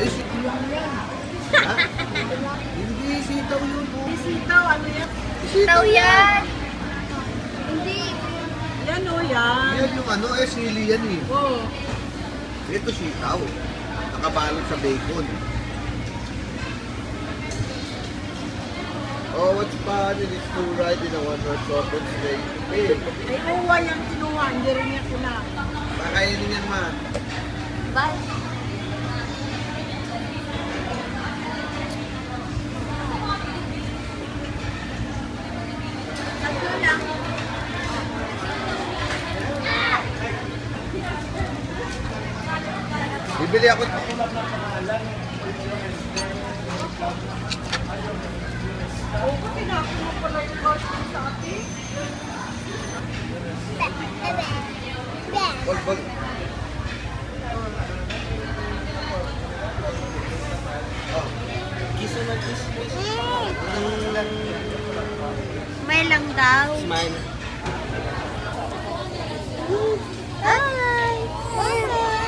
Eh, sitaw yan. Ha? Hindi, sitaw yun po. Hindi, sitaw. Ano yan? Sitaw yan. Hindi. Yan o, yan. Yan yung ano, eh, sili yan eh. Oo. Ito sitaw. Nakabalot sa bacon. Oh, what's fun in its full ride in a one-horse open space. Hey. Ay, uwa yung kinuha. Hindi rin niya kuna. Pakainin yan, ma. Bye. Bibili ako. Oo, oh, tinakuha pala yung card mo sa atin. Bol, bol. Kiss naman, kiss, kiss. May lang daw. Smile. Hi!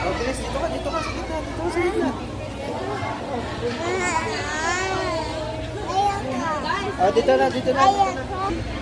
Oh, bilis, dito ka, dito ka, sa gitna, dito ka sa gitna. Oh, dito na, dito na, dito na.